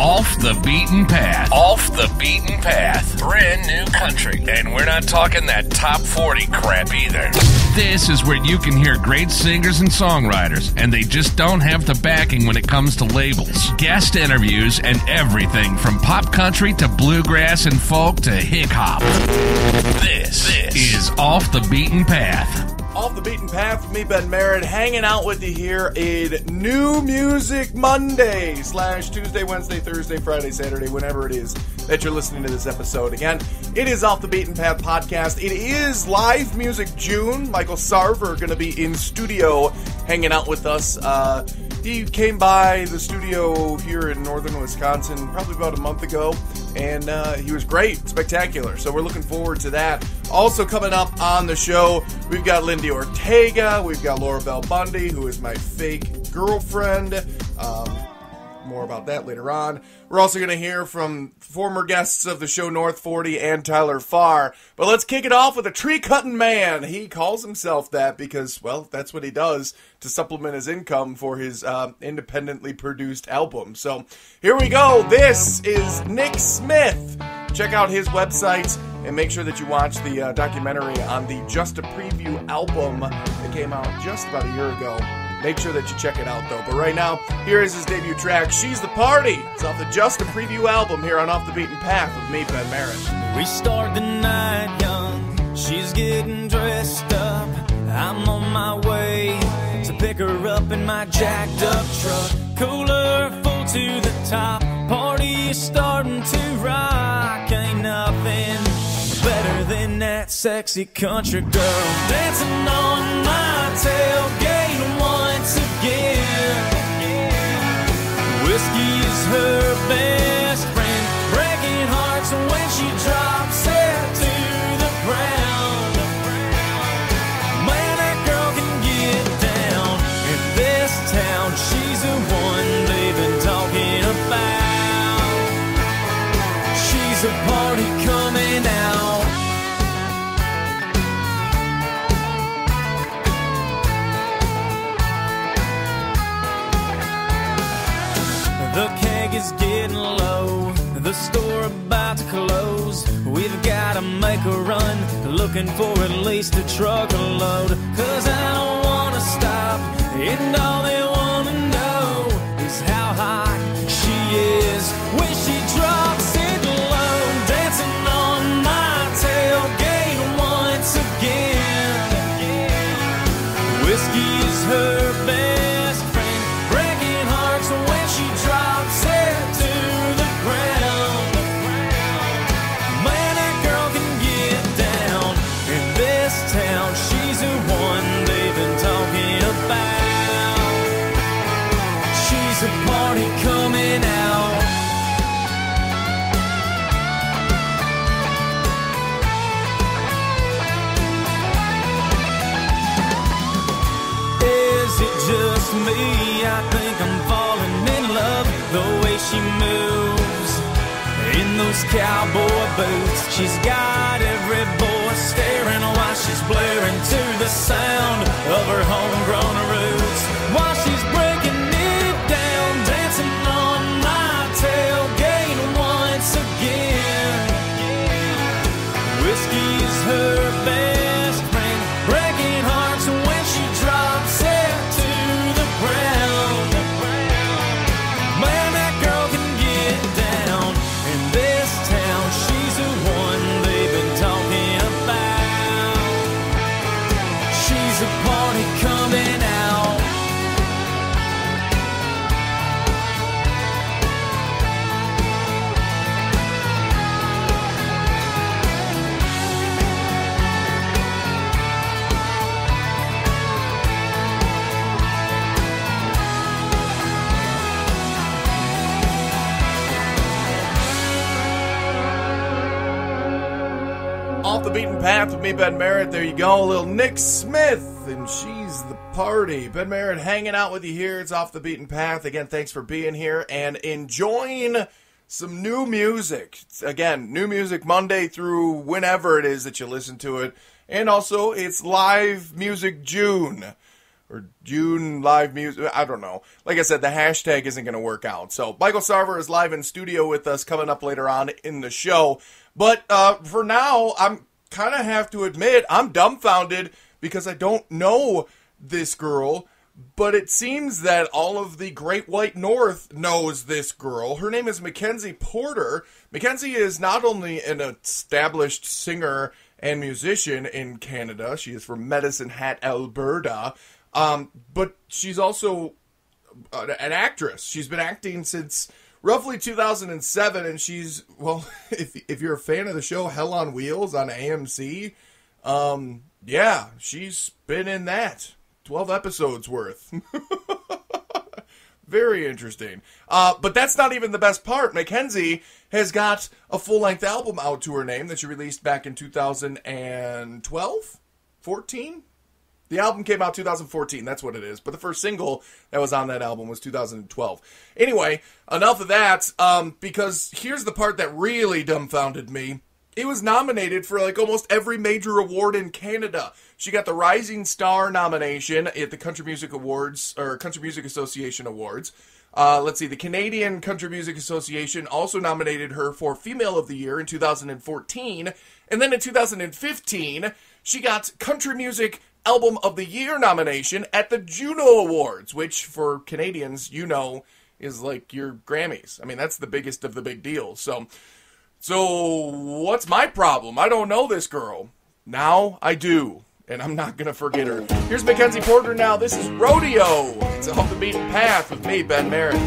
Off the beaten path. Off the beaten path. Brand new country. And we're not talking that top 40 crap either. This is where you can hear great singers and songwriters, and they just don't have the backing when it comes to labels. Guest interviews and everything from pop country to bluegrass and folk to hip hop. This, this is Off the Beaten Path. Off the beaten path with me, Ben Merritt, hanging out with you here in New Music Monday slash Tuesday, Wednesday, Thursday, Friday, Saturday, whenever it is that you're listening to this episode. Again, it is Off the Beaten Path podcast. It is live music June. Michael Sarver going to be in studio hanging out with us. Uh, he came by the studio here in northern Wisconsin probably about a month ago, and uh, he was great, spectacular. So we're looking forward to that. Also coming up on the show, we've got Lindi Ortega, we've got Laura Bell Bundy, who is my fake girlfriend. Um, more about that later on. We're also going to hear from former guests of the show North 40 and Tyler Farr. But let's kick it off with a tree cutting man. He calls himself that because, well, that's what he does to supplement his income for his uh, independently produced album. So here we go. This is Nick Smith. Check out his website and make sure that you watch the uh, documentary on the Just a Preview album that came out just about a year ago. Make sure that you check it out, though. But right now, here is his debut track, She's the Party. It's off the Just a Preview album here on Off the Beaten Path with me, Ben Merritt. We start the night young, she's getting dressed up. I'm on my way to pick her up in my jacked up truck. Cooler full to the top, party is starting to rock. Ain't nothing better than that sexy country girl dancing on my tailgate Whiskey is her best is getting low, the store about to close. We've gotta make a run, looking for at least a truckload. Cause I don't wanna stop, and all they wanna know is how hot she is when she drops it low. Dancing on my tailgate once again. Whiskey is her cowboy boots. She's got every boy staring while she's blaring to the sound of her homegrown Ben Merritt. There you go. Little Nick Smith, and she's the party. Ben Merritt hanging out with you here. It's Off the Beaten Path. Again, thanks for being here and enjoying some new music. Again, new music Monday through whenever it is that you listen to it. And also, it's live music June. or June live music. I don't know. Like I said, the hashtag isn't going to work out. So Michael Sarver is live in studio with us coming up later on in the show. But uh, for now, I'm kind of have to admit I'm dumbfounded because I don't know this girl. But it seems that all of the Great White North knows this girl. Her name is Mackenzie Porter. Mackenzie is not only an established singer and musician in Canada, she is from Medicine Hat, Alberta, um, but she's also an actress. She's been acting since roughly 2007, and she's well. If if you're a fan of the show Hell on Wheels on AMC, um, yeah, she's been in that 12 episodes worth. Very interesting. Uh, but that's not even the best part. Mackenzie has got a full length album out to her name that she released back in 2012? 14? The album came out 2014, that's what it is. But the first single that was on that album was 2012. Anyway, enough of that, um, because here's the part that really dumbfounded me. It was nominated for like almost every major award in Canada. She got the Rising Star nomination at the Country Music Awards, or Country Music Association Awards. Uh, let's see, the Canadian Country Music Association also nominated her for Female of the Year in 2014. And then in 2015, she got Country Music Album of the Year nomination at the Juno Awards, which for Canadians, you know, is like your Grammys. I mean, that's the biggest of the big deals. So, so what's my problem? I don't know this girl. Now I do, and I'm not gonna forget her. Here's Mackenzie Porter now. This is Rodeo. It's off the beaten path with me, Ben Merritt.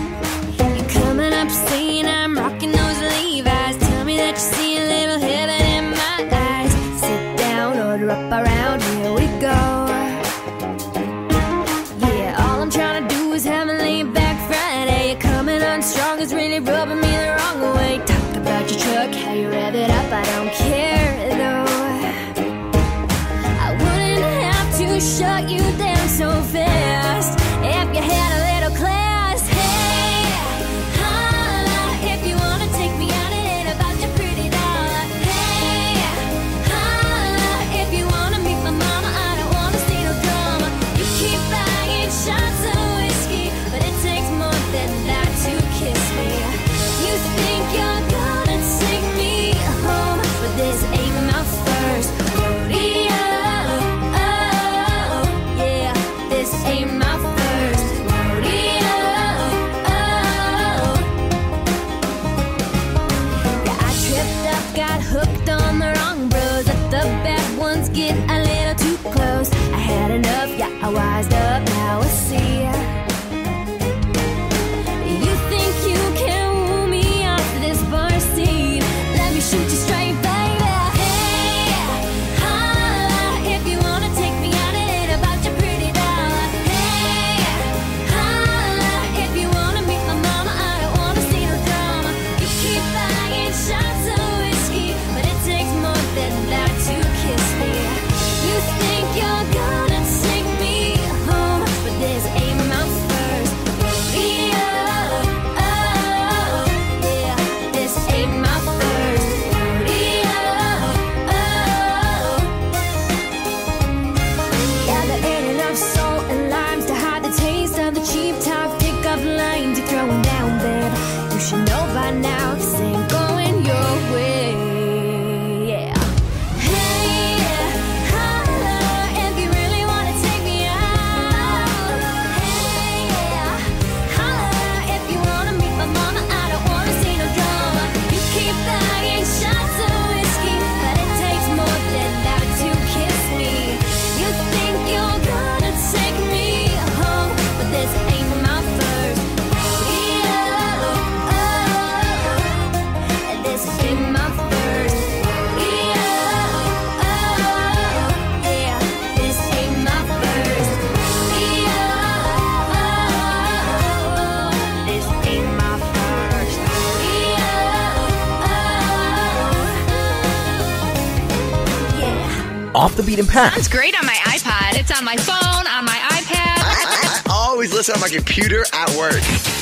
Off the beaten path. Sounds great on my iPod. It's on my phone, on my iPad. I always listen on my computer at work.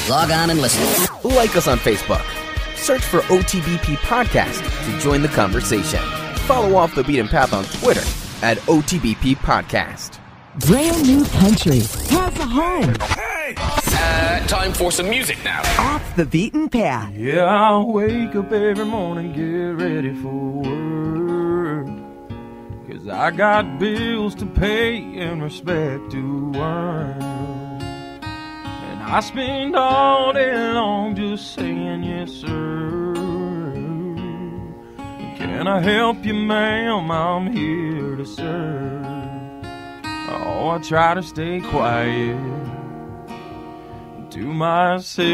Log on and listen. Like us on Facebook. Search for OTBP Podcast to join the conversation. Follow Off the Beaten Path on Twitter at OTBP Podcast. Brand new country has a home Uh, time for some music now. off the beaten path. Yeah, I wake up every morning, get ready for work. Cause I got bills to pay and respect to earn. And I spend all day long just saying yes, sir. Can I help you, ma'am? I'm here to serve. Oh, I try to stay quiet to myself.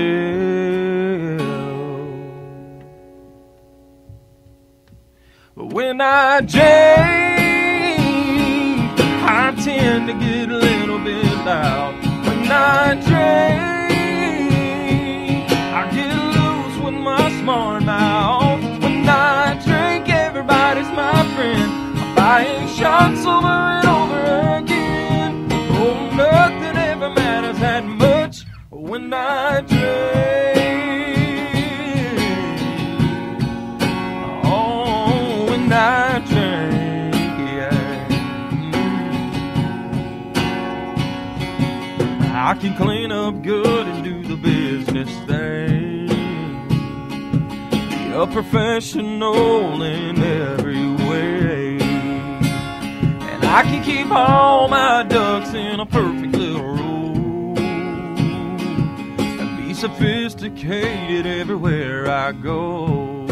But when I drink, I tend to get a little bit loud. When I drink, I get loose with my smart mouth. When I drink, everybody's my friend. I'm buying shots over and over again. Oh, nothing ever matters that much when I drink. I can clean up good and do the business thing. Be a professional in every way. And I can keep all my ducks in a perfect little row. And be sophisticated everywhere I go.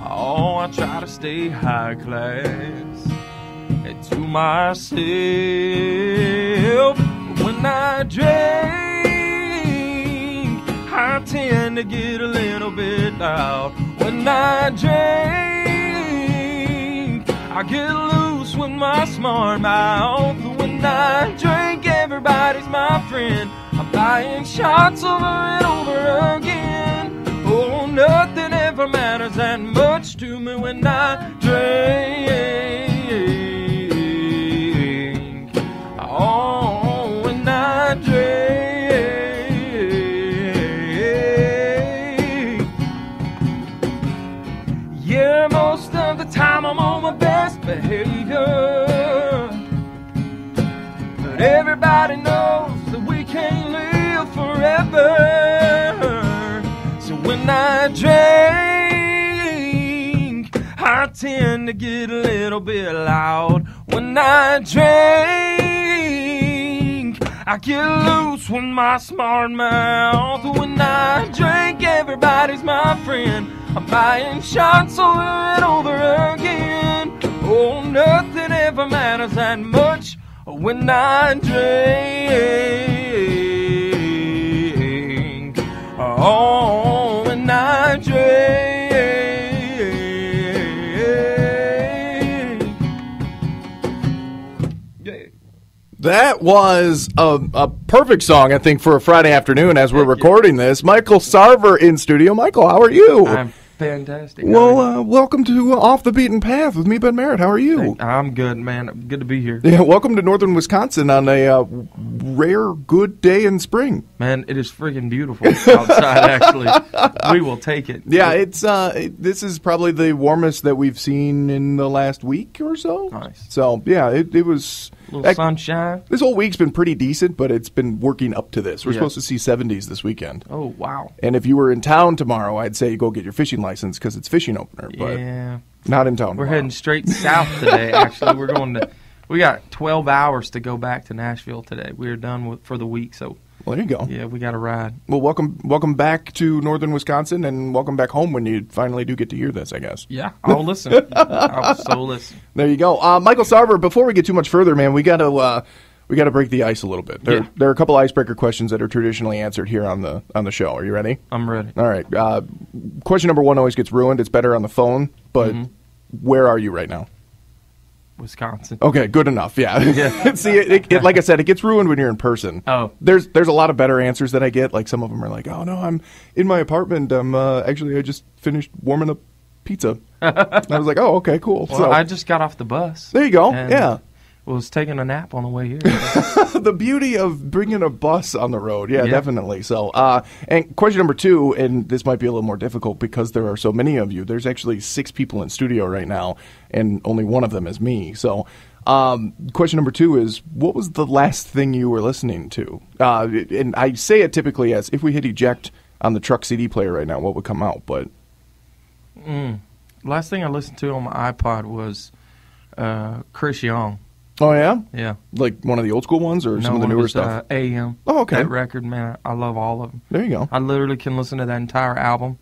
Oh, I try to stay high class and to myself when I drink. I tend to get a little bit loud when I drink. I get loose with my smart mouth when I drink. Everybody's my friend. I'm buying shots over and over again. Oh, nothing ever matters that much to me when I drink. Behavior. But everybody knows that we can't live forever. So when I drink, I tend to get a little bit loud. When I drink, I get loose with my smart mouth. When I drink, everybody's my friend. I'm buying shots over and over again. Oh, nothing ever matters that much when I drink. Oh, when I drink. Yeah. That was a, a perfect song, I think, for a Friday afternoon as we're recording this. Michael Sarver in studio. Michael, how are you? I'm fantastic. well, uh, welcome to Off the Beaten Path with me, Ben Merritt. How are you? I'm good, man. Good to be here. Yeah, welcome to northern Wisconsin on a uh, rare good day in spring. Man, it is freaking beautiful outside, actually. We will take it. Yeah, it's uh, it, this is probably the warmest that we've seen in the last week or so. Nice. So yeah, it, it was. Little sunshine. This whole week's been pretty decent, but it's been working up to this. We're Yeah. supposed to see 70s this weekend. Oh, wow. And if you were in town tomorrow, I'd say go get your fishing license because it's fishing opener. But Yeah. not in town. We're tomorrow. heading straight south today, actually. We're going to, we got 12 hours to go back to Nashville today. We're done with, for the week, so Well, there you go. yeah, we got to ride. Well, welcome, welcome back to northern Wisconsin, and welcome back home when you finally do get to hear this. I guess. Yeah, I'll listen. I'll so listen. There you go, uh, Michael Sarver. Before we get too much further, man, we got to uh, we got to break the ice a little bit. There, Yeah. there are a couple icebreaker questions that are traditionally answered here on the on the show. Are you ready? I'm ready. All right. Uh, question number one always gets ruined. It's better on the phone, but Mm-hmm. where are you right now? Wisconsin. Okay, good enough. Yeah. Yeah. See, it, it, it- like I said, it gets ruined when you're in person. Oh. There's there's a lot of better answers that I get. Like some of them are like, "Oh no, I'm in my apartment. I'm uh, actually I just finished warming up pizza." I was like, "Oh, okay, cool." Well, so I just got off the bus. there you go. Yeah. Was taking a nap on the way here. the beauty of bringing a bus on the road. Yeah, Yeah. definitely. So, uh, and question number two, and this might be a little more difficult because there are so many of you. There's actually six people in studio right now, and only one of them is me. So, Um, question number two is, what was the last thing you were listening to? Uh, and I say it typically as if we hit eject on the truck CD player right now, what would come out? But Mm. Last thing I listened to on my iPod was uh, Chris Young. Oh yeah, Yeah. like one of the old school ones or some of the newer his, stuff. Uh, AM. Oh, okay. That record, man, I love all of them. there you go. I literally can listen to that entire album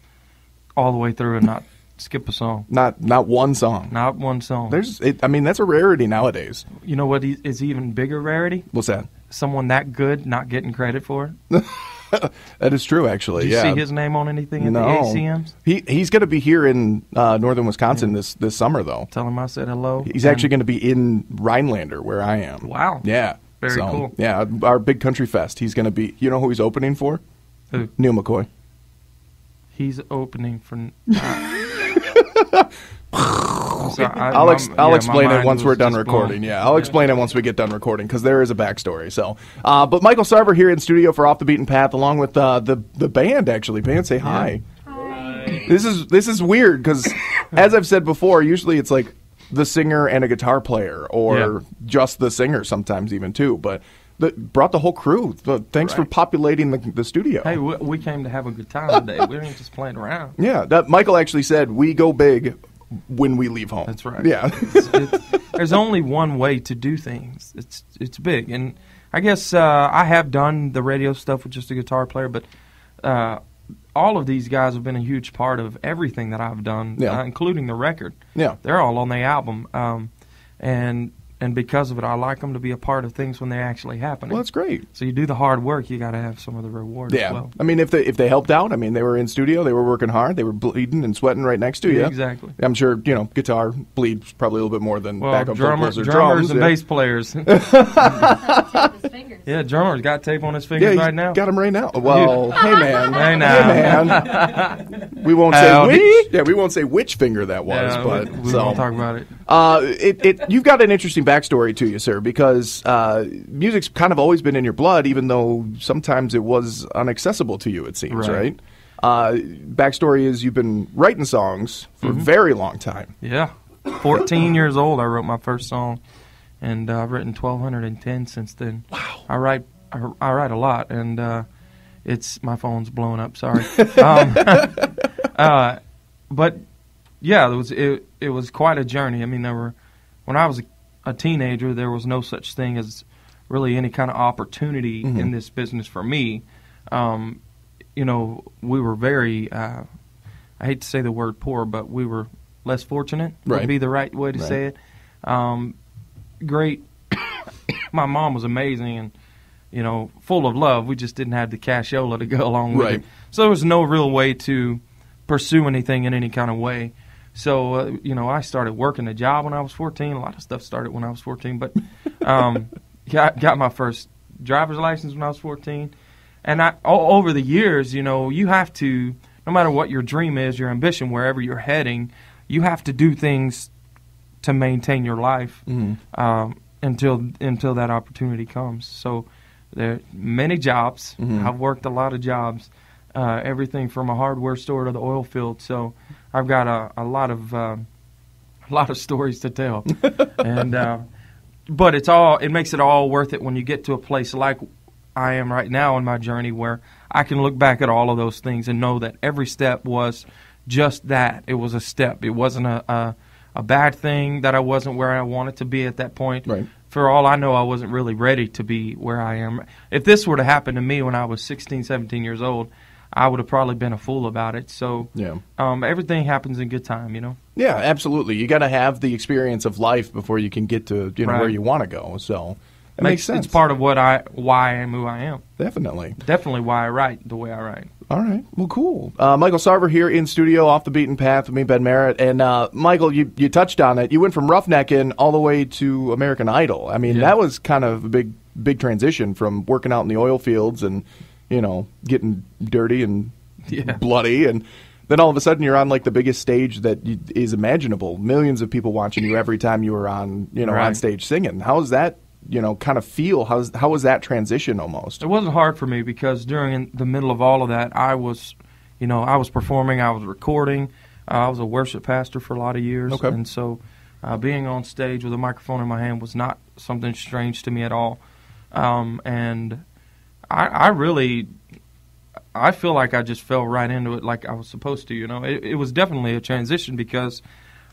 all the way through and not skip a song. Not not one song. Not one song. There's, it, I mean, that's a rarity nowadays. you know what is is even bigger rarity? What's that? Someone that good not getting credit for it. That is true, actually. Did you yeah. see his name on anything at no. the ACMs? He he's going to be here in uh, northern Wisconsin this this summer, though. Tell him I said hello. He's actually going to be in Rhinelander, where I am. Wow. Yeah. Very So, cool. Yeah, our big country fest. He's going to be. You know who he's opening for? Who? Neal McCoy. He's opening for. Uh, so I- I'll ex- yeah, I'll my explain it once we're done just blown. recording. Yeah, I'll explain it once we get done recording because there is a backstory. So, uh, but Michael Sarver here in studio for Off the Beaten Path, along with uh, the the band. Actually, band, say hi. This is this is weird because, as I've said before, usually it's like the singer and a guitar player, or Yeah. just the singer. Sometimes even too. but. The, brought the whole crew. Thanks for populating the, the studio. Hey, we, we came to have a good time today. we ain't just playing around. yeah, that Michael actually said we go big when we leave home. That's right. Yeah. It's- it's- there's only one way to do things. It's it's big, and I guess uh, I have done the radio stuff with just a guitar player, but uh, all of these guys have been a huge part of everything that I've done, Yeah. uh, including the record. Yeah. They're all on the album, um, and and because of it, I like them to be a part of things when they actually happen. well, that's great. so you do the hard work, you got to have some of the reward Yeah, as well. I mean, if they if they helped out, I mean, they were in studio, they were working hard, they were bleeding and sweating right next to you. Yeah, exactly. I'm sure you know guitar bleeds probably a little bit more than Well, backup drummer, vocals or drummers drums. and yeah. bass players. yeah, drummer's got tape on his Yeah, fingers he's right now. got him right now. Well, hey man, Hey, now. man. we won't say Howdy. which. Yeah, we won't say which finger that was, Yeah, but we, we so. won't talk about it. Uh, it, it, you've got an interesting backstory to you, sir, because uh, music's kind of always been in your blood, even though sometimes it was inaccessible to you. It seems, right? Right. Uh, backstory is you've been writing songs for Mm-hmm. a very long time. Yeah, 14 years old, I wrote my first song, and uh, I've written 1,210 since then. Wow. I write, I, I write a lot, and uh, it's my phone's blowing up. Sorry. um, uh, but yeah, it was it, it was quite a journey. I mean, there were when I was a, a teenager, there was no such thing as really any kind of opportunity in this business for me. Um, you know, we were very. Uh, I hate to say the word poor, but we were less fortunate. Right. Would be the right way to Right. say it. Um, great. My mom was amazing and you know full of love. We just didn't have the cashola to go along with Right. it, so there was no real way to pursue anything in any kind of way. So uh, you know, I started working a job when I was 14. A lot of stuff started when I was 14, but um, got got my first driver's license when I was 14. And I, o- over the years, you know, you have to, no matter what your dream is, your ambition, wherever you're heading, you have to do things to maintain your life um, until until that opportunity comes. So there are many jobs. I've worked a lot of jobs, uh, everything from a hardware store to the oil field. So I've got a, a lot of um a lot of stories to tell, and uh, but it's all it makes it all worth it when you get to a place like I am right now in my journey where I can look back at all of those things and know that every step was just that. It was a step. It wasn't a a, a bad thing that I wasn't where I wanted to be at that point. Right. For all I know, I wasn't really ready to be where I am. If this were to happen to me when I was 16, 17 years old, I would have probably been a fool about it. So Yeah. um, everything happens in good time, you know. Yeah, absolutely. You got to have the experience of life before you can get to you know Right. where you want to go. So it makes, sense. It's part of what I why I am who I am. Definitely. Definitely why I write the way I write. All right. Well, cool. Uh, Michael Sarver here in studio, off the beaten path with me, Ben Merritt. And uh, Michael, you, you touched on it. You went from Roughneckin' all the way to American Idol. I mean, Yeah. that was kind of a big big transition from working out in the oil fields and you know getting dirty and Yeah. bloody and. Then all of a sudden you're on like the biggest stage that y- is imaginable. Millions of people watching you every time you were on, you know, on stage singing. How's that, you know, kind of feel? How's how was that transition almost? It wasn't hard for me because during the middle of all of that, I was, you know, I was performing, I was recording, uh, I was a worship pastor for a lot of years, Okay. and so Uh, being on stage with a microphone in my hand was not something strange to me at all. Um, and I, I really, I feel like I just fell right into it like I was supposed to. You know, it, it was definitely a transition because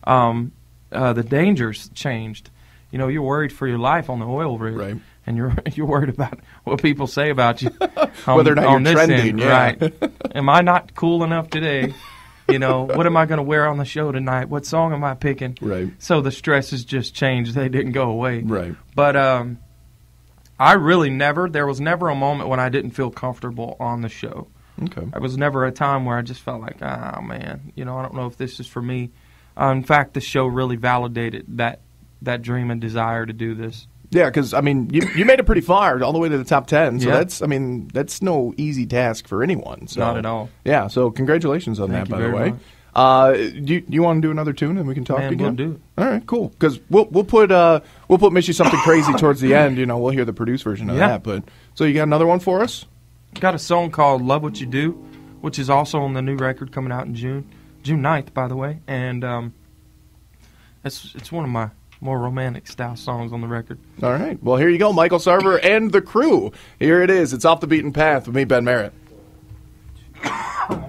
um, uh, the dangers changed. You know, you're worried for your life on the oil rig, Right. and you're you're worried about what people say about you, on, Whether or not on you're this trending, end, yeah. right? Am I not cool enough today? You know, what am I going to wear on the show tonight? What song am I picking? Right. So the stresses just changed; they didn't go away. Right. But um, I really never. There was never a moment when I didn't feel comfortable on the show. Okay. There was never a time where I just felt like, ah, man, you know, I don't know if this is for me. Uh, in fact, the show really validated that that dream and desire to do this. Yeah, because I mean, you you made it pretty far, all the way to the top ten. So Yeah. that's, I mean, that's no easy task for anyone. So. Not at all. Yeah. So congratulations on Thank that, by the way. much. Uh, do you, you want to do another tune and we can talk Man, again? we'll do it. All right, cool. Because we'll we'll put uh we'll put Miss You something crazy towards the end. You know, we'll hear the produced version of Yeah. that. But so you got another one for us? Got a song called "Love What You Do," which is also on the new record coming out in June, June 9th, by the way, and um, it's it's one of my more romantic style songs on the record. All right. Well, here you go, Michael Sarver and the crew. Here it is. It's off the beaten path with me, Ben Merritt.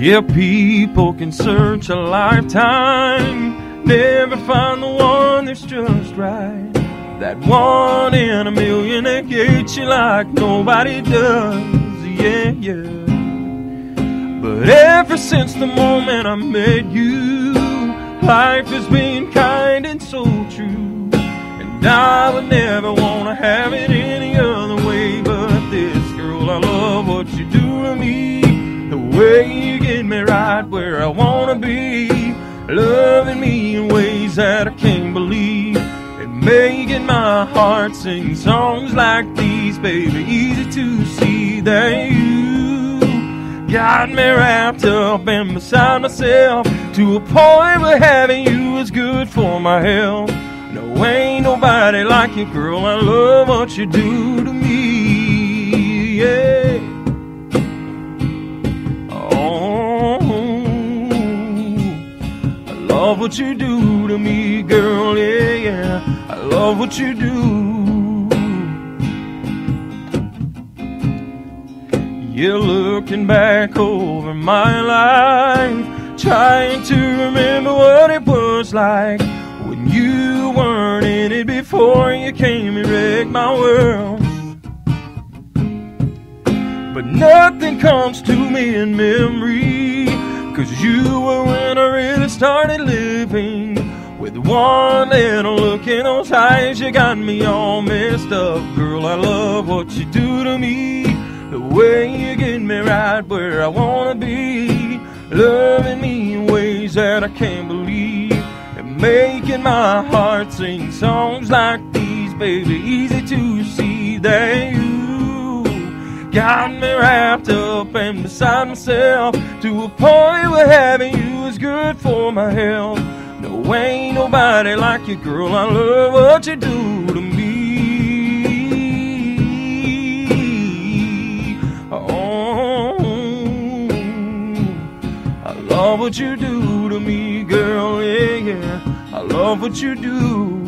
Yeah, people can search a lifetime, never find the one that's just right. That one in a million that gets you like nobody does. Yeah, yeah. But ever since the moment I met you, life has been kind and so true. And I would never want to have it any other way but this. Girl, I love what you do to me. The way right where I want to be. Loving me in ways that I can't believe. And making my heart sing songs like these, baby. Easy to see that you got me wrapped up and beside myself to a point where having you is good for my health. No, ain't nobody like you, girl. I love what you do to me. Yeah. Love what you do to me, girl. Yeah, yeah. I love what you do. You're looking back over my life, trying to remember what it was like when you weren't in it before you came and wrecked my world. But nothing comes to me in memory, cause you were when I really started living. With one little look in those eyes, you got me all messed up. Girl, I love what you do to me. The way you get me right where I wanna be. Loving me in ways that I can't believe. And making my heart sing songs like these, baby. Easy to see that you got me wrapped up and beside myself to a point where having you is good for my health. No, ain't nobody like you, girl. I love what you do to me. Oh, I love what you do to me, girl. Yeah, yeah. I love what you do.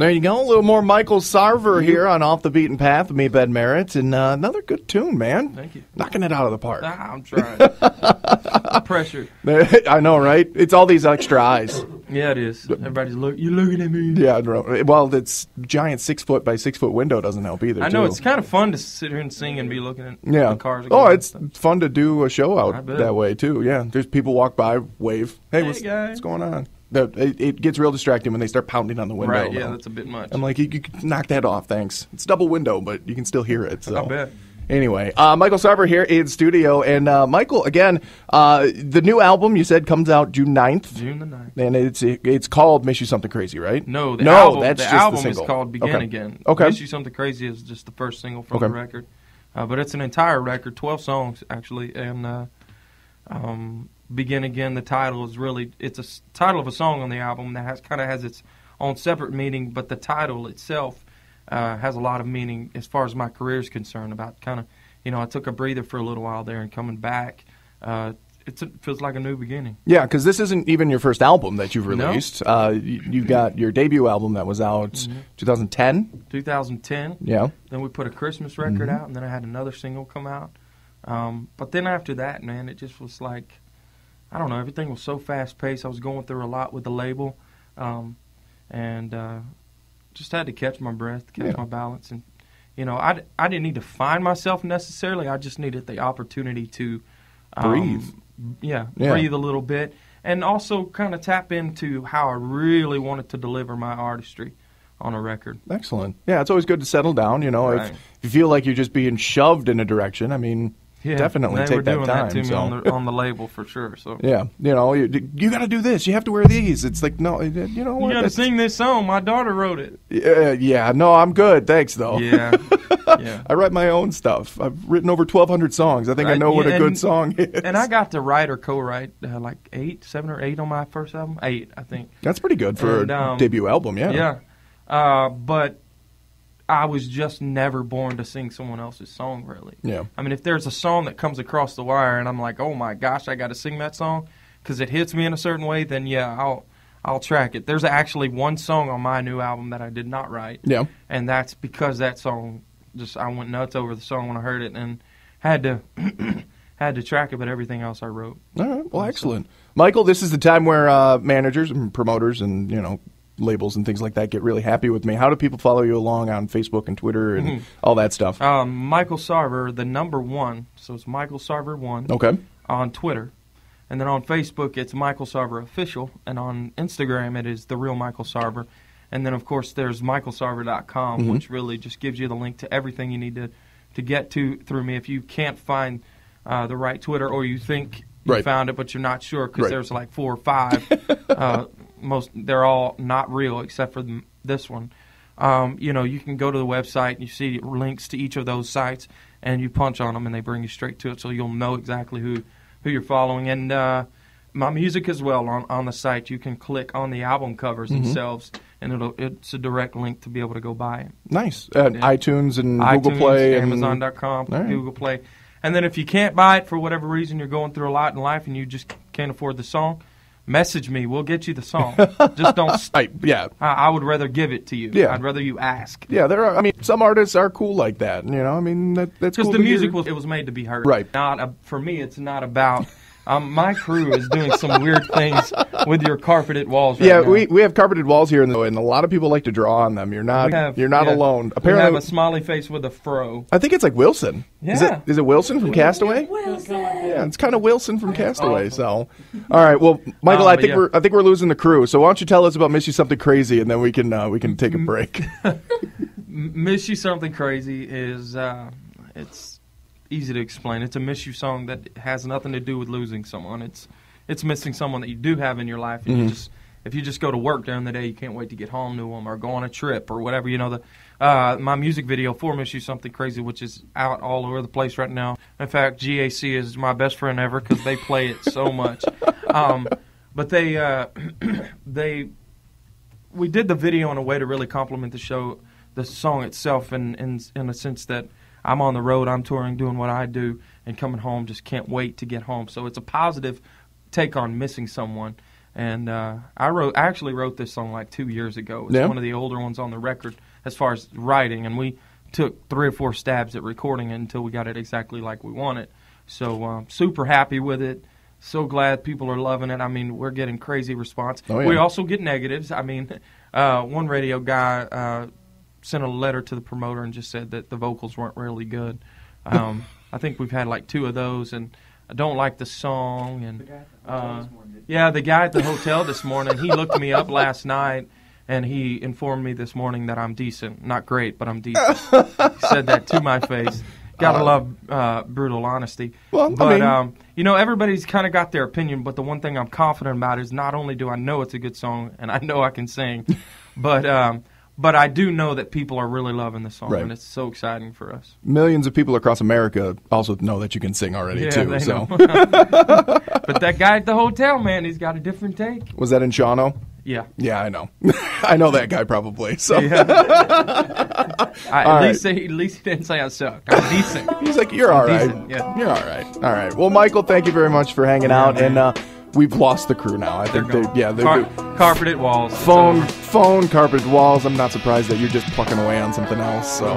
There you go. A little more Michael Sarver here on Off the Beaten Path with me, Ben Merritt. And uh, another good tune, man. Thank you. Knocking it out of the park. I'm trying. Pressure. I know, right? It's all these extra eyes. Yeah, it is. Everybody's look. You're looking at me? Yeah, well, it's giant six foot by six foot window doesn't help either. I know too. it's kind of fun to sit here and sing and be looking at yeah. the cars. oh, it's fun to do a show out that way too. Yeah, there's people walk by, wave, hey, Hey, what's, guys." what's going on? The, it, it gets real distracting when they start pounding on the window. right. Yeah, that's a bit much. I'm like, you, you can knock that off, thanks. It's double window, but you can still hear it. So. I bet. Anyway, uh, Michael Sarver here in studio, and uh, Michael again. Uh, the new album you said comes out June 9th. June the 9th. and it's it's called "Miss You Something Crazy," right? No, the no, album, that's the just album the single. is called Begin okay. Again. Okay, Miss You Something Crazy is just the first single from Okay. the record. Uh, but it's an entire record, 12 songs actually, and uh, um, "Begin Again." The title is really it's a title of a song on the album that has kind of has its own separate meaning, but the title itself uh, has a lot of meaning as far as my career is concerned. About kind of you know I took a breather for a little while there and coming back. Uh, it's, it feels like a new beginning. Yeah, because this isn't even your first album that you've No. Mm-hmm. released. Uh, you, you got your debut album that was out 2010. 2010. Yeah. Then we put a Christmas record Mhm. out, and then I had another single come out. Um, but then after that, man, it just was like, I don't know, everything was so fast paced. I was going through a lot with the label, um, and uh, just had to catch my breath, catch Yeah. my balance, and you know, I, I didn't need to find myself necessarily. I just needed the opportunity to um, Breathe. yeah, Yeah. breathe a little bit, and also kind of tap into how I really wanted to deliver my artistry on a record. Excellent. Yeah, it's always good to settle down. You know, Right. if, if you feel like you're just being shoved in a direction, I mean, Yeah, definitely take that time. that so. on the on the label for sure. So yeah, you know, you, you got to do this. You have to wear these. It's like no, you know what? you got to sing this song. My daughter wrote it. Yeah, yeah, no, I'm good. Thanks, though. Yeah, yeah. I write my own stuff. I've written over 1,200 songs. I think I Right, know what yeah, a good song is. And I got to write or co-write uh, like eight, seven or eight on my first album. Eight, I think. That's pretty good for And, a um, debut album. Yeah. Yeah, uh, but I was just never born to sing someone else's song. Really. Yeah. I mean, if there's a song that comes across the wire and I'm like, oh my gosh, I got to sing that song because it hits me in a certain way, then yeah, I'll I'll track it. There's actually one song on my new album that I did not write. Yeah. and that's because that song just I went nuts over the song when I heard it and had to had to track it, but everything else I wrote. All right. Well, excellent. Michael, this is the time where uh, managers and promoters and, you know, labels and things like that get really happy with me. How do people follow you along on Facebook and Twitter and Mhm. all that stuff? Um, Michael Sarver, the number one, so it's Michael Sarver one. Okay. On Twitter, and then on Facebook it's Michael Sarver official, and on Instagram it is the real Michael Sarver, and then of course there's michaelsarver.com, Mhm. which really just gives you the link to everything you need to to get to through me. If you can't find uh, the right Twitter or you think you Right. found it but you're not sure because Right. there's like four or five, uh, most they're all not real except for the, this one. Um, you know, you can go to the website and you see links to each of those sites, and you punch on them, and they bring you straight to it, so you'll know exactly who who you're following. And uh, my music as well on on the site, you can click on the album covers Mhm. themselves, and it'll it's a direct link to be able to go buy it. Nice. Yeah. iTunes and iTunes, Google Play and Amazon.com, right. Google Play. And then if you can't buy it for whatever reason, you're going through a lot in life and you just can't afford the song, message me. We'll get you the song. just don't. I, yeah. I, I would rather give it to you. Yeah. I'd rather you ask. Yeah, there are. I mean, some artists are cool like that. You know, I mean, that, that's Because cool the music hear. was it was made to be heard. Right. Not a, for me. It's not about. Um, my crew is doing some weird things with your carpeted walls. Right yeah, now. we, we have carpeted walls here, and and a lot of people like to draw on them. You're not have- you're not yeah, alone. we Apparently, have a smiley face with a fro. I think it's like Wilson. Is Yeah. it is it Wilson from Castaway? Wilson. Yeah, it's kind of Wilson from Castaway. So, all right. Well, Michael, Um, I think yeah. we're I think we're losing the crew. So why don't you tell us about "Miss You Something Crazy" and then we can uh, we can take a break. M- Miss You Something Crazy is uh, it's easy to explain. It's a miss you song that has nothing to do with losing someone. It's it's missing someone that you do have in your life, and you Mhm. just if you just go to work during the day, you can't wait to get home to them or go on a trip or whatever. You know the uh, my music video for "Miss You Something Crazy," which is out all over the place right now. In fact, GAC is my best friend ever because they play it so much. Um, but they uh, they we did the video in a way to really compliment the show, the song itself, in in in a sense that I'm on the road, I'm touring, doing what I do, and coming home, just can't wait to get home. So it's a positive take on missing someone. And uh, I wrote, I actually wrote this song like two years ago. It's Yeah. one of the older ones on the record as far as writing, and we took three or four stabs at recording it until we got it exactly like we wanted. So um, super happy with it. So glad people are loving it. I mean, we're getting crazy response. Oh, yeah. We also get negatives. I mean, uh, one radio guy uh, sent a letter to the promoter and just said that the vocals weren't really good. Um, I think we've had like two of those, and I don't like the song. And uh, yeah, the guy at the hotel this morning, he looked me up last night. And he informed me this morning that I'm decent, not great, but I'm decent. he said that to my face. Gotta Uh, love uh, brutal honesty. Well, I but mean- um, you know, everybody's kind of got their opinion. But the one thing I'm confident about is not only do I know it's a good song and I know I can sing, but um, but I do know that people are really loving the song, Right. and it's so exciting for us. Millions of people across America also know that you can sing already Yeah, too. they So know. but that guy at the hotel, man, he's got a different take. was that in Shawano? Yeah. Yeah, I know. I know that guy probably. So I, at All least say, at least he didn't say I suck. I'm decent. he's like, "You're all right. Decent, yeah. You're all right. All right." Well, Michael, thank you very much for hanging out, and uh, we've lost the crew now. I think they, gone. yeah, they're Car- good. carpeted walls. Phone phone carpeted walls. I'm not surprised that you're just plucking away on something else. So,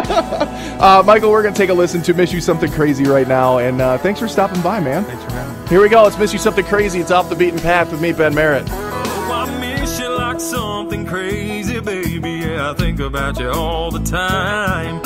uh, Michael, we're gonna take a listen to "Miss You Something Crazy" right now, and uh, thanks for stopping by, man. Thanks for having me. Here we go. It's "Miss You Something Crazy." It's off the beaten path with me, Ben Merritt. Oh, I miss you like something crazy, baby. Yeah, I think about you all the time.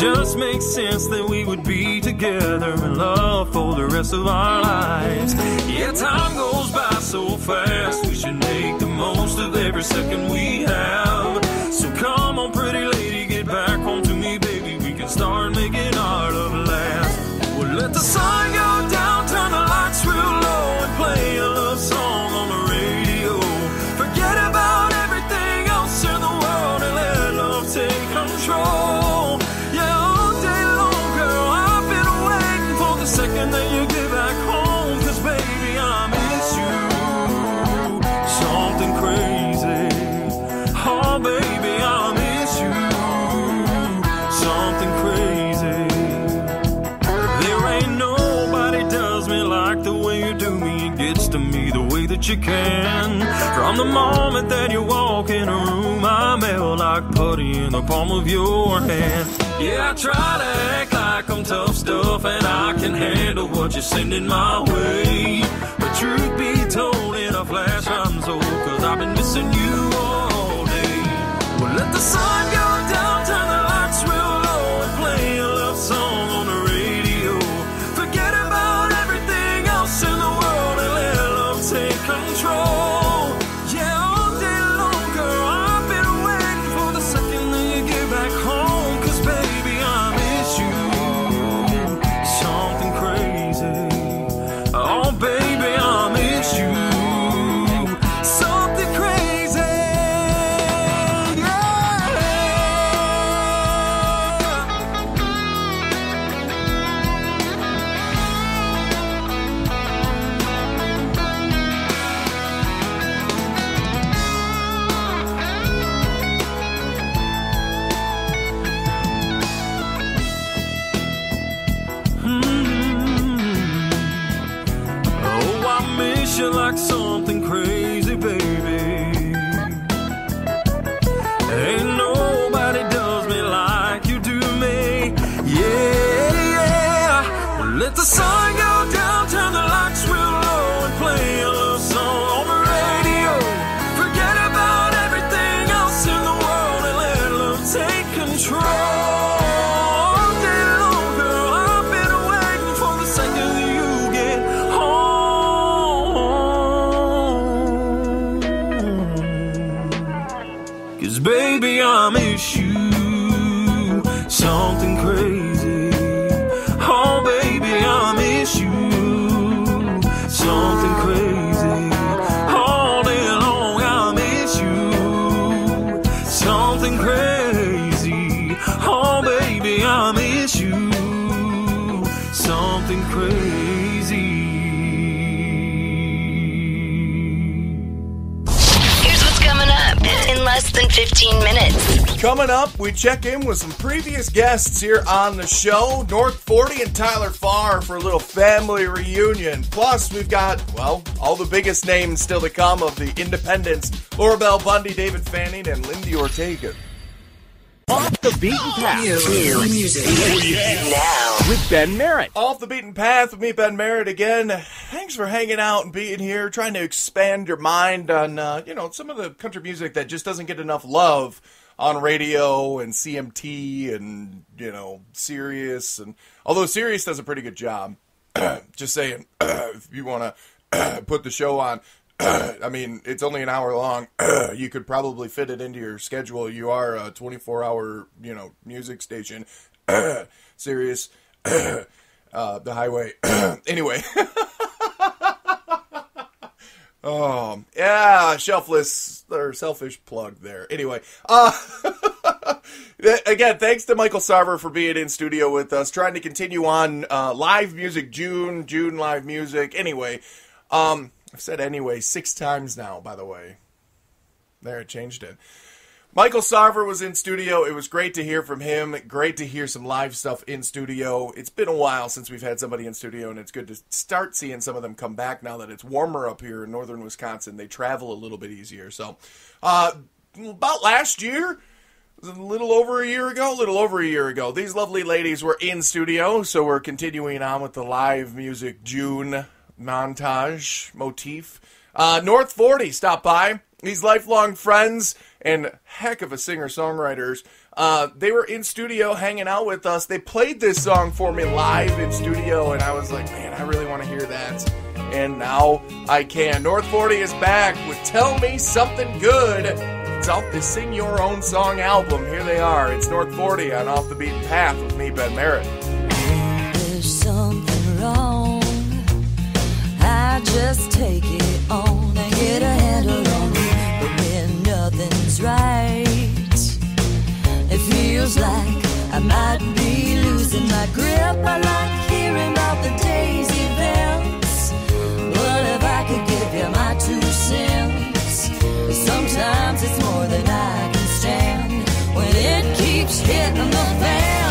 Just makes sense that we would be together in love for the rest of our lives. Yeah, time goes by so fast. We should make the most of every second we have. So come on, pretty lady, get back home to me, baby. We can start making our love last. Well, let the sun go can. From the moment that you walk in a room, I melt like putty in the palm of your hand. Yeah, I try to act like I'm tough stuff and I can handle what you're sending my way. But truth be told, in a flash, I'm so cause I've been missing you all day. Well, let the sun go we check in with some previous guests here on the show. North 40 and Tyler Farr for a little family reunion. Plus, we've got, well, all the biggest names still to come of the independents Laura Bell Bundy, David Fanning, and Lindi Ortega. Off the beaten path. Music. Now, With Ben Merritt. Off the beaten path with me, Ben Merritt again. Thanks for hanging out and being here, trying to expand your mind on, uh, you know, some of the country music that just doesn't get enough love on radio and CMT and, you know, Sirius. And although Sirius does a pretty good job, just saying, if you want to put the show on, I mean, it's only an hour long. you could probably fit it into your schedule. You are a 24 hour, you know, music station. Sirius, uh, the highway. anyway, Oh, yeah, shelfless or selfish plug there. Anyway, uh, again, thanks to Michael Sarver for being in studio with us, trying to continue on uh, live music June, June live music. Anyway, um, I've said anyway six times now, by the way. There, it changed it. Michael Sarver was in studio. It was great to hear from him. Great to hear some live stuff in studio. It's been a while since we've had somebody in studio, and it's good to start seeing some of them come back now that it's warmer up here in northern Wisconsin. They travel a little bit easier. So, uh, about last year, a little over a year ago, a little over a year ago, these lovely ladies were in studio. So we're continuing on with the live music June montage motif. Uh, North 40 stopped by. These lifelong friends and heck of a singer songwriters. Uh, they were in studio hanging out with us. They played this song for me live in studio, and I was like, man, I really want to hear that. And now I can. North 40 is back with Tell Me Something Good. It's off the Sing Your Own Song album. Here they are. It's North 40 on Off the Beaten Path with me, Ben Merritt. There's something wrong. I just take it on and get a handle right, it feels like I might be losing my grip. I like hearing about the day's events. What if I could give you my two cents? Sometimes it's more than I can stand when it keeps hitting the fan.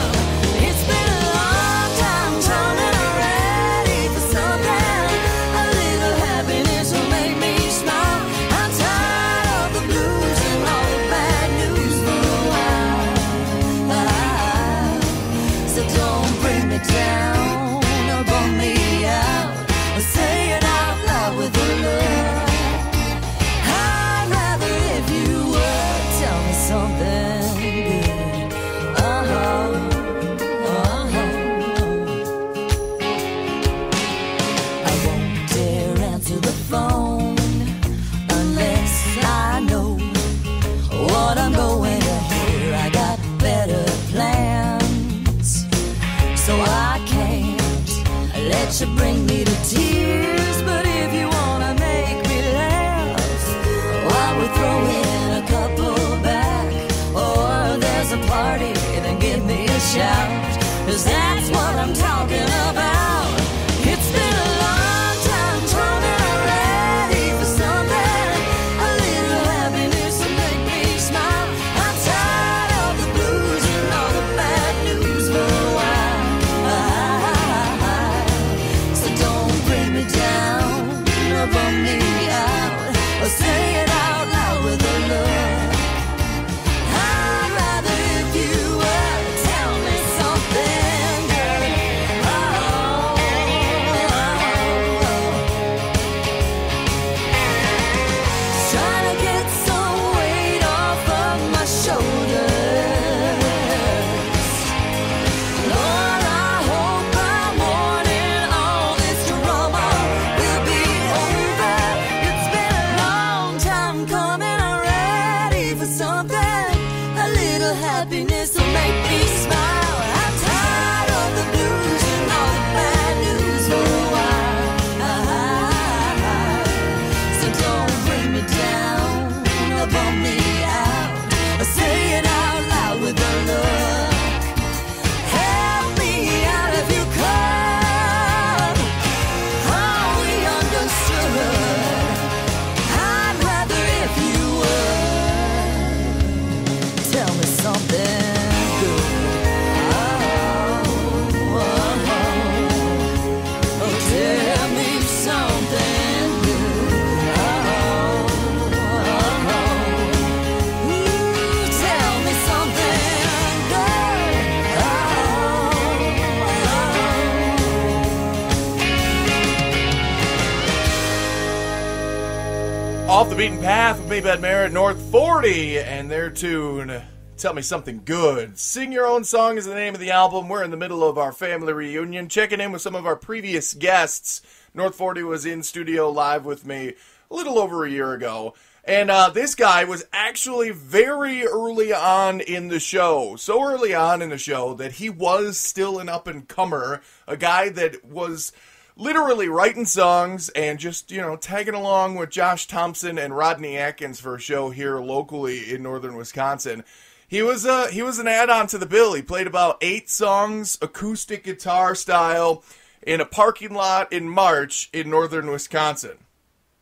Me, Merritt, North 40, and their tune, Tell Me Something Good. Sing Your Own Song is the name of the album. We're in the middle of our family reunion, checking in with some of our previous guests. North 40 was in studio live with me a little over a year ago. And uh, this guy was actually very early on in the show. So early on in the show that he was still an up and comer, a guy that was literally writing songs and just, you know, tagging along with Josh Thompson and Rodney Atkins for a show here locally in northern Wisconsin. He was uh he was an add-on to the bill. He played about 8 songs acoustic guitar style in a parking lot in March in northern Wisconsin.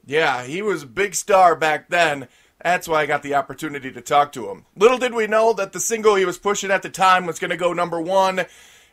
Yeah, he was a big star back then. That's why I got the opportunity to talk to him. Little did we know that the single he was pushing at the time was going to go number 1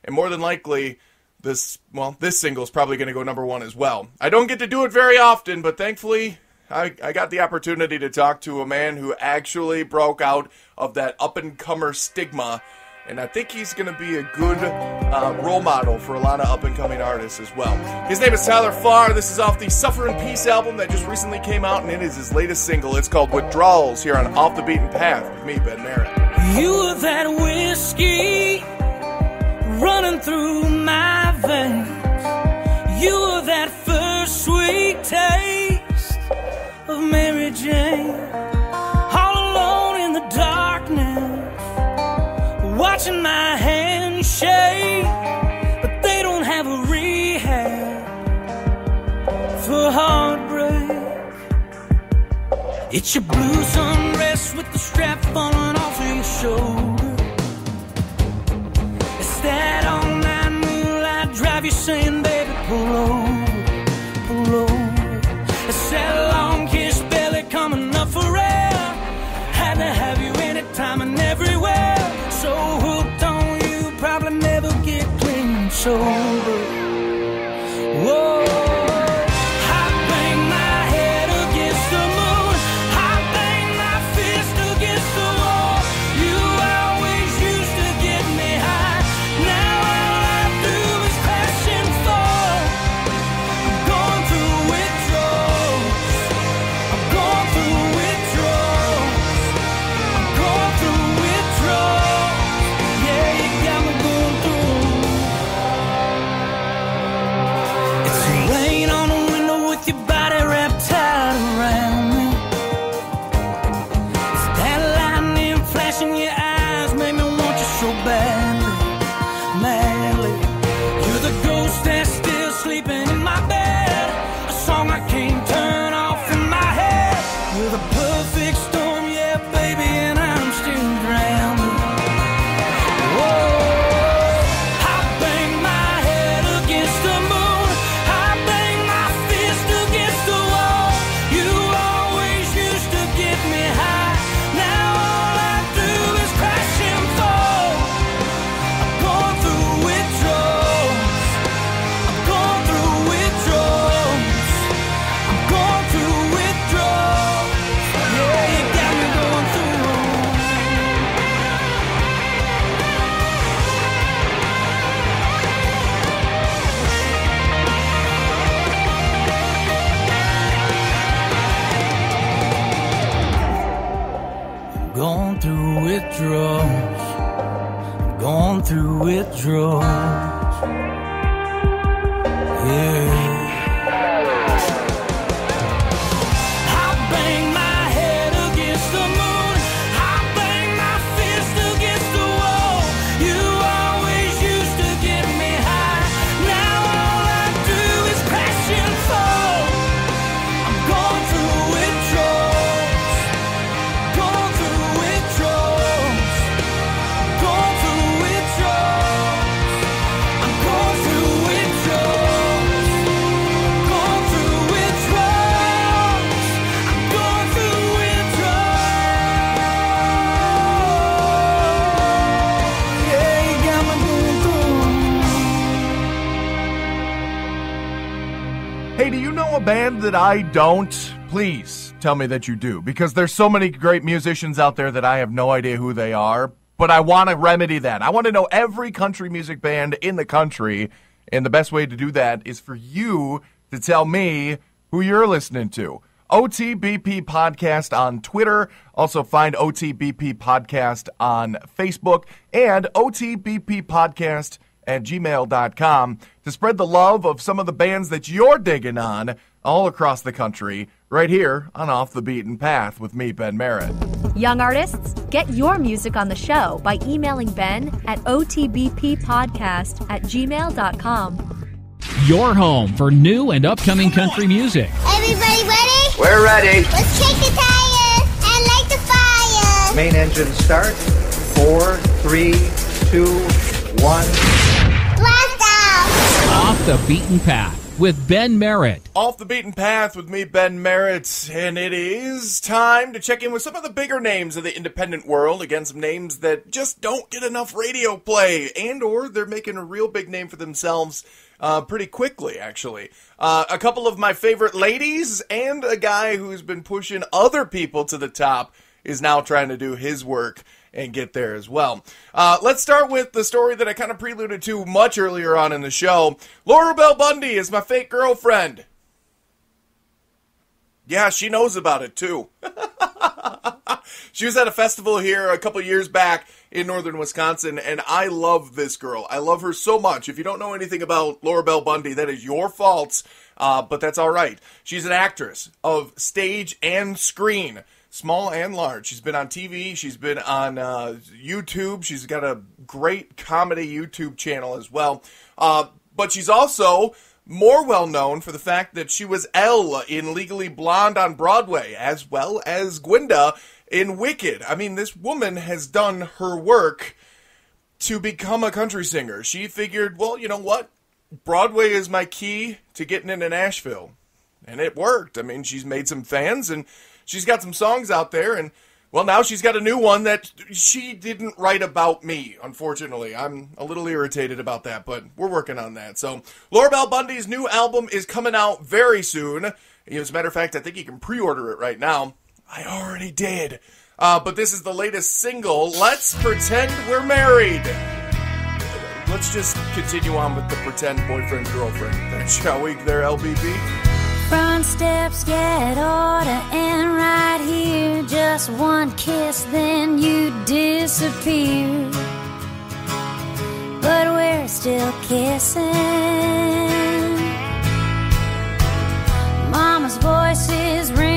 and more than likely this well this single is probably going to go number one as well. I don't get to do it very often but thankfully I, I got the opportunity to talk to a man who actually broke out of that up and comer stigma and i think he's going to be a good uh, role model for a lot of up and coming artists as well. His name is tyler farr. This is off the suffer in peace album that just recently came out and it is his latest single. It's called withdrawals here on off the beaten path with me ben merritt. You were that whiskey running through my veins. You were that first sweet taste of Mary Jane. All alone in the darkness, watching my hands shake. But they don't have a rehab for heartbreak. It's your blue sunrest with the strap falling off of your shoulder. That all night moonlight drive you saying, baby, pull over, pull over. It's that long kiss belly coming up for air. Had to have you anytime and everywhere. So hooked on you, probably never get clean sober. Whoa. That I don't? Please tell me that you do, because there's so many great musicians out there that I have no idea who they are. But I want to remedy that. I want to know every country music band in the country, and the best way to do that is for you to tell me who you're listening to. OTBP Podcast on Twitter. Also find OTBP Podcast on Facebook and OTBP Podcast at gmail.com to spread the love of some of the bands that you're digging on all across the country right here on Off the Beaten Path with me, Ben Merritt. Young artists, get your music on the show by emailing Ben at otbppodcast at gmail.com. your home for new and upcoming country music. Everybody ready? We're ready. Let's kick the tires and light the fire. Main engine start. Four, three, two, one. Blast off! Off the beaten path with Ben Merritt. Off the beaten path with me, Ben Merritt, and it is time to check in with some of the bigger names of the independent world. Again, some names that just don't get enough radio play, and or they're making a real big name for themselves uh, pretty quickly, actually. Uh, a couple of my favorite ladies, and a guy who's been pushing other people to the top is now trying to do his work and get there as well. Uh, let's start with the story that I kind of preluded to much earlier on in the show. Laura Bell Bundy is my fake girlfriend. Yeah, she knows about it too. she was at a festival here a couple years back in northern Wisconsin, and I love this girl. I love her so much. If you don't know anything about Laura Bell Bundy, that is your fault, uh, but that's all right. She's an actress of stage and screen small and large. She's been on TV. She's been on uh, YouTube. She's got a great comedy YouTube channel as well. Uh, but she's also more well known for the fact that she was Elle in Legally Blonde on Broadway, as well as Glinda in Wicked. I mean, this woman has done her work to become a country singer. She figured, well, you know what? Broadway is my key to getting into Nashville. And it worked. I mean, she's made some fans and she's got some songs out there and well now she's got a new one that she didn't write about me unfortunately. I'm a little irritated about that but we're working on that. So laura bell bundy's new album is coming out very soon. As a matter of fact i think you can pre-order it right now. I already did. Uh, but this is the latest single let's pretend we're married. Let's just continue on with the pretend boyfriend girlfriend shall we there lbb Front steps get order, and right here, just one kiss, then you disappear. But we're still kissing. Mama's voice is ringing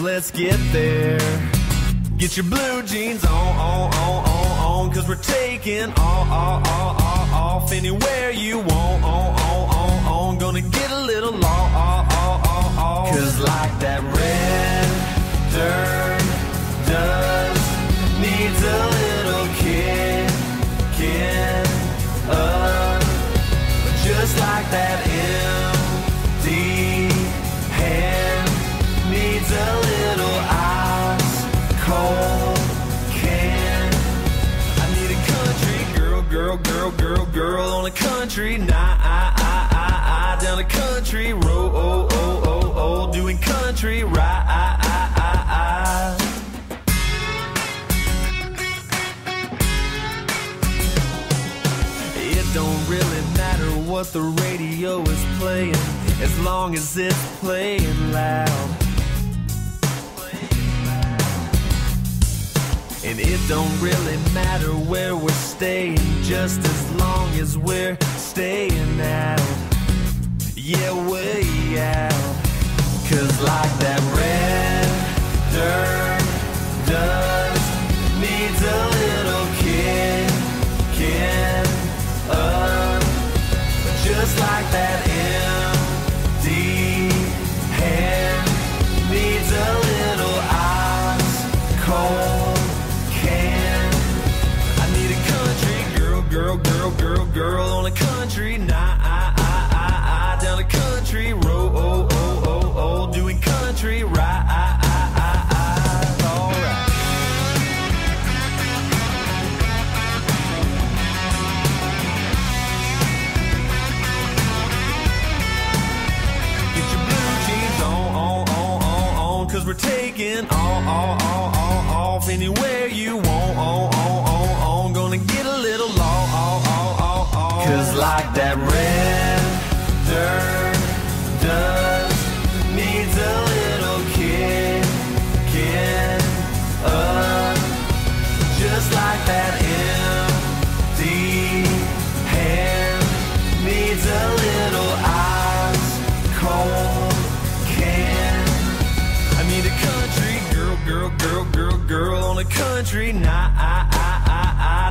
let's get there. Get your blue jeans on, on, on, on, on, cause we're taking all, all, all, all, off anywhere you want, on, on, on, on. Gonna get a little law, all, all, all, all. Cause like that red dirt does, needs a little kick, kick up. But just like that girl, girl, on a country night. Down a country road, oh, oh, oh, oh, doing country right. It don't really matter what the radio is playing, as long as it's playing loud. And it don't really matter where we're staying, just as long as we're staying out. Yeah, way out. Cause like that red dirt does, needs a little kick, kick up. Just like that girl, on a country night. Down a country road, oh, oh, oh, oh, doing country right. Cause we're taking all, all, all, all, off anywhere you want, on, on, on, on. Gonna get a little like that red dirt does, needs a little kick, kick up. Just like that empty hand needs a little ice cold can. I need a country girl, girl, girl, girl, girl on a country night.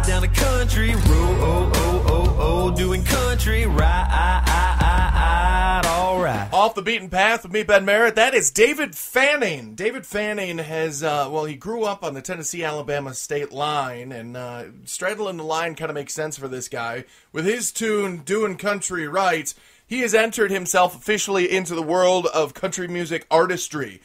Down a country road, doing country right. Alright. Off the beaten path with me, Ben Merritt. That is David Fanning. David Fanning has, uh, well, he grew up on the Tennessee Alabama state line, and uh, straddling the line kind of makes sense for this guy. With his tune, Doing Country Right, he has entered himself officially into the world of country music artistry.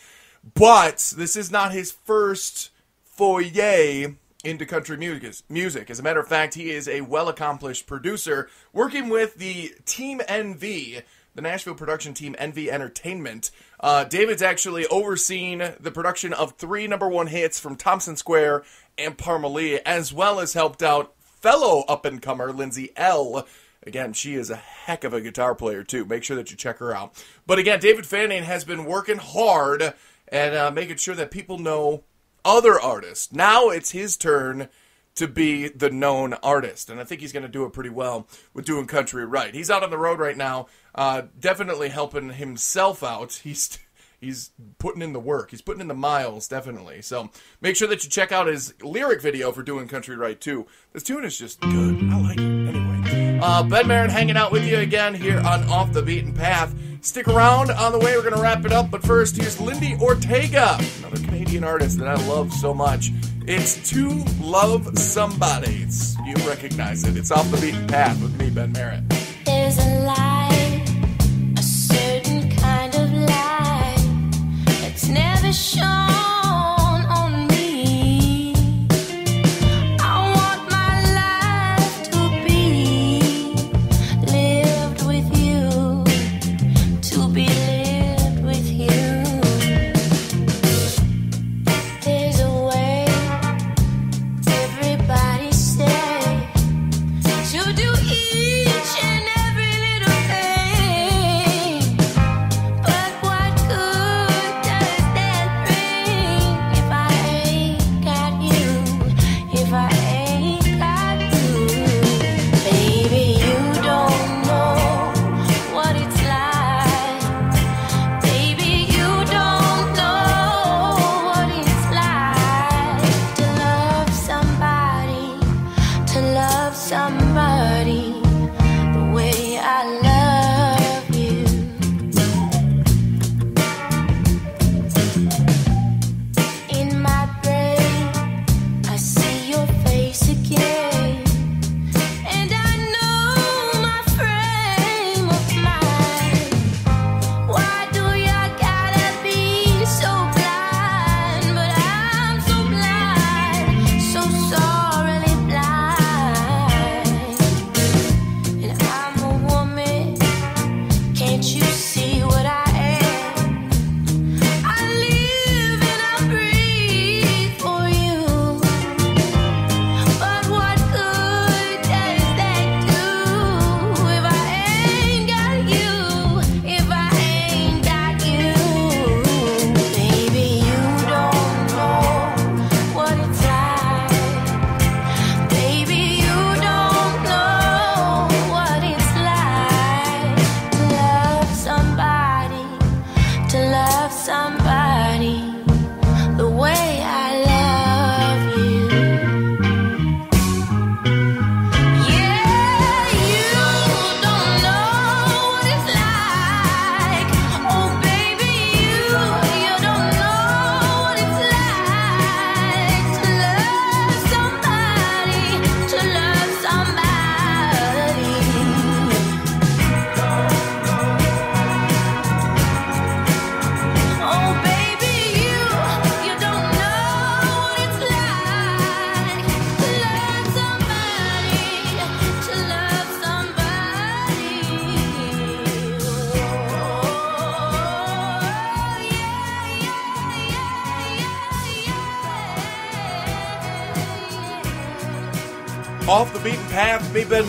But this is not his first foyer into country music. Music. As a matter of fact, he is a well accomplished producer working with the Team NV, the Nashville production team NV Entertainment. Uh, David's actually overseen the production of three number one hits from Thompson Square and Parmalee, as well as helped out fellow up and comer Lindsay Ell. Again, she is a heck of a guitar player, too. Make sure that you check her out. But again, David Fanning has been working hard and uh, making sure that people know other artist. Now it's his turn to be the known artist, and I think he's going to do it pretty well with doing country right. He's out on the road right now, uh, definitely helping himself out. He's he's putting in the work. He's putting in the miles, definitely. So make sure that you check out his lyric video for doing country right too. This tune is just good. I like it. Uh, Ben Merritt hanging out with you again here on Off the Beaten Path. Stick around on the way. We're going to wrap it up. But first, here's Lindi Ortega, another Canadian artist that I love so much. It's To Love Somebody. It's, you recognize it. It's Off the Beaten Path with me, Ben Merritt. There's a lie, a certain kind of lie that's never shown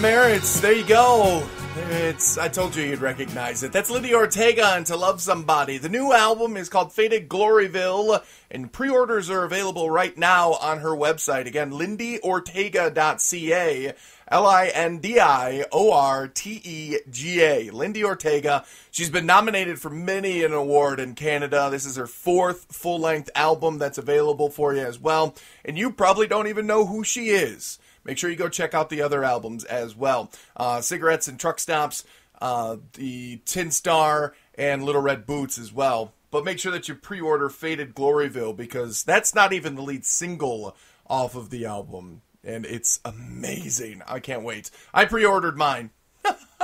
path, me There you go. It's I told you you'd recognize it. That's Lindi Ortega and To Love Somebody. The new album is called Faded Gloryville, and pre-orders are available right now on her website. Again, lindiortega.ca. L-I-N-D-I-O-R-T-E-G-A. Lindi Ortega. She's been nominated for many an award in Canada. This is her fourth full-length album that's available for you as well. And you probably don't even know who she is make sure you go check out the other albums as well. Uh, Cigarettes and Truck Stops, uh, the Tin Star, and Little Red Boots as well. But make sure that you pre order Faded Gloryville because that's not even the lead single off of the album. And it's amazing. I can't wait. I pre ordered mine.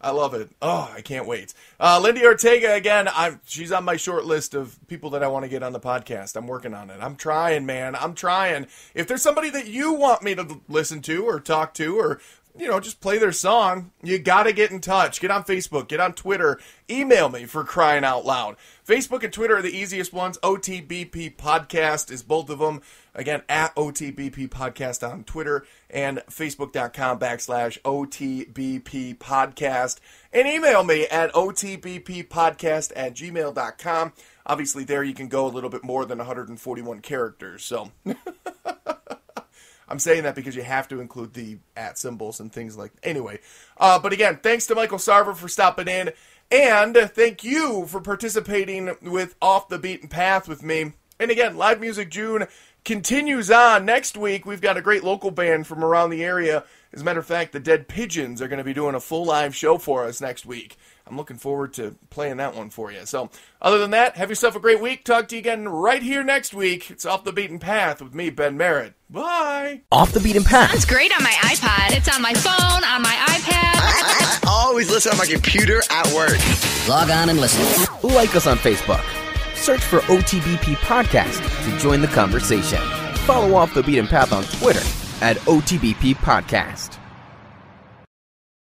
I love it. Oh, I can't wait. Uh, Lindi Ortega again. I'm she's on my short list of people that I want to get on the podcast. I'm working on it. I'm trying, man. I'm trying. If there's somebody that you want me to listen to or talk to or you know, just play their song. You got to get in touch. Get on Facebook, get on Twitter, email me for crying out loud. Facebook and Twitter are the easiest ones. OTBP Podcast is both of them. Again, at OTBP Podcast on Twitter and Facebook.com backslash OTBP Podcast. And email me at OTBP Podcast at gmail.com. Obviously, there you can go a little bit more than 141 characters. So. I'm saying that because you have to include the at symbols and things like. Anyway, uh, but again, thanks to Michael Sarver for stopping in, and thank you for participating with Off the Beaten Path with me. And again, Live Music June continues on. Next week, we've got a great local band from around the area. As a matter of fact, the Dead Pigeons are going to be doing a full live show for us next week. I'm looking forward to playing that one for you. So, other than that, have yourself a great week. Talk to you again right here next week. It's Off the Beaten Path with me, Ben Merritt. Bye. Off the Beaten Path. It's great on my iPod. It's on my phone, on my iPad. I, I always listen on my computer at work. Log on and listen. Like us on Facebook. Search for OTBP Podcast to join the conversation. Follow Off the Beaten Path on Twitter at OTBP Podcast.